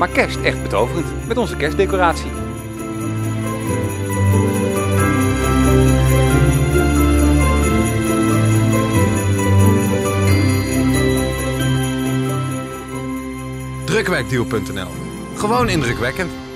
Maar kerst echt betoverend met onze kerstdecoratie. Drukwerkdeal.nl. Gewoon indrukwekkend.